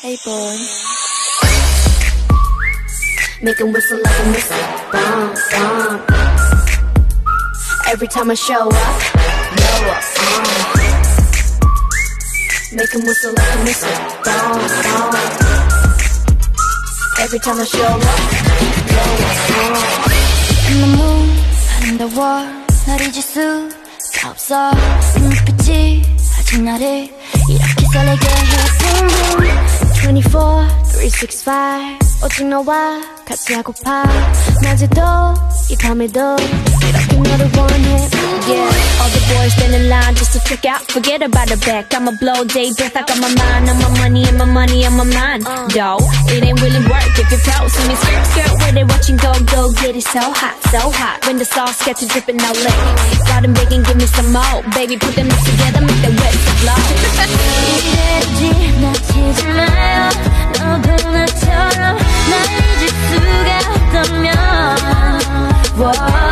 Hey boy. Make him whistle like a missile. Bomb, bomb. Every time I show up, blow up. Bomb. Make him whistle like a missile. Bomb, bomb. Every time I show up, blow up. Bomb. 너무 아름다워 날 잊을 수가 없어 눈빛이 아직 나를 이렇게 설레게 해 boom boom 24, 365 오직 너와 같이 하고파 낮에도 이 밤에도 이렇게 너를 원해 Yeah, all the boys stand in line just to check out Forget about the back, I'ma blow day breath I got my mind on my money and my money on my mind Though, it ain't really work if you pose See me skirt, skirt where they watching go, go Get it so hot, so hot When the sauce gets to dripping out late Got them begging, give me some more Baby, put them lips together, make them 너도 나처럼 날 잊을 수가 없다면 Whoa.